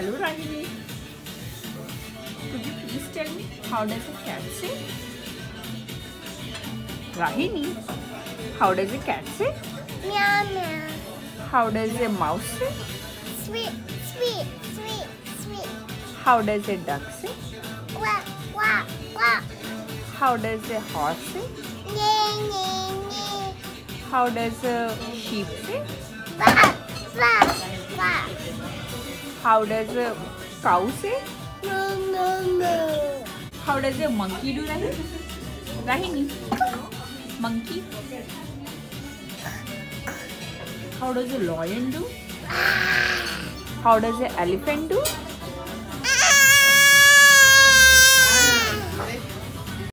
Hello, Rahini. Could you please tell me how does a cat say? Rahini, how does a cat say? Meow meow. How does a mouse say? Sweet, sweet, sweet, sweet. How does a duck say? Quack, quack, quack. How does a horse say? Neigh, neigh, neigh. How does a sheep say? Quack. How does a cow say? No, no, no. How does a monkey do, Rahini? Rahini, monkey. How does a lion do? How does an elephant do?